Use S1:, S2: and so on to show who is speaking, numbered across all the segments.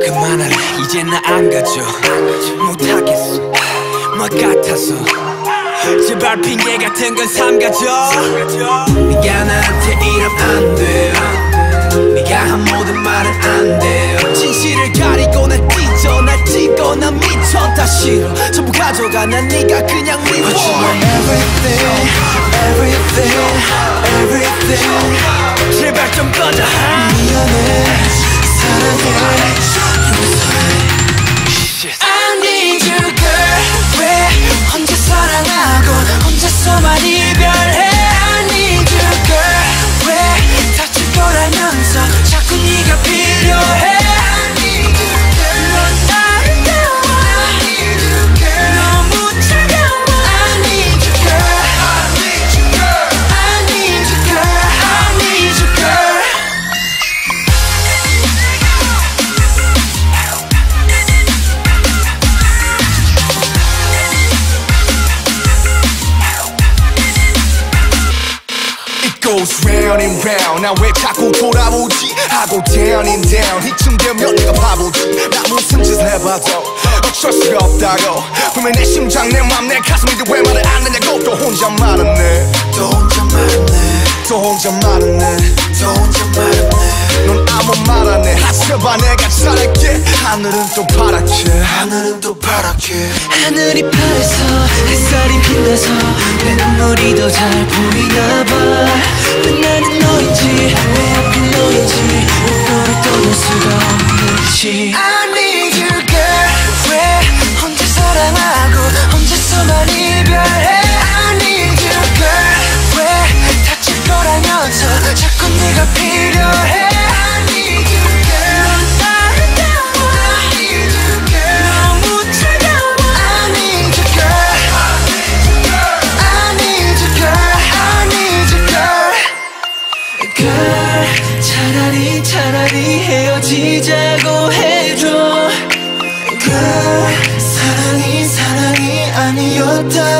S1: 그만할래 이제 나 안 가져 못하겠어 뭐 같아서 제발 핑계 같은 건 삼가져 네가 나한테 이러면 안돼 네가 한 모든 말은 안돼 진실을 가리고 날 찢어 날 찍어. 난 미쳐 다 싫어. 전부 가져가 난 네가 그냥 미워 But you are everything everything everything. 제발 좀 꺼져. 미안해 사랑해. I
S2: goes round and round 나왜 자꾸 돌아오지? 하고 down and down. 이쯤 되면 내가 바보지. 나 무슨 짓을 해봐도 어쩔 수가 없다고. 분명 내 심장 내 맘 내 가슴인데 왜 말을 안 하냐고. 또 혼자 말았네.
S1: 또 혼자 말았네.
S2: 또 혼자 말았네.
S1: 또 혼자 말았네.
S2: 넌 아무 말 안 해. 하셔봐 내가 잘할게. 하늘은 또 파랗게.
S1: 하늘은 또 파랗게. 하늘이 파래서 햇살이 빛나서 내 눈물이 더 잘 보이나 봐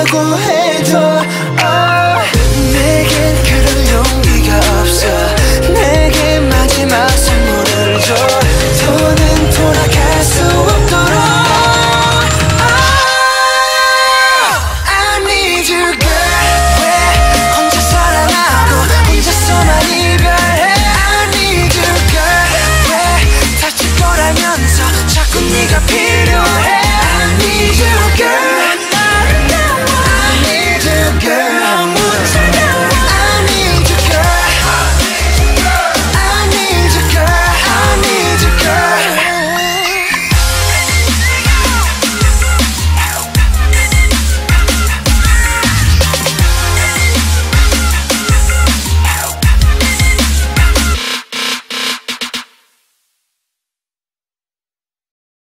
S1: 아니었다고 해줘 oh. 내겐 그럴 용기가 없어 내게 마지막 선물을 줘 더는 돌아갈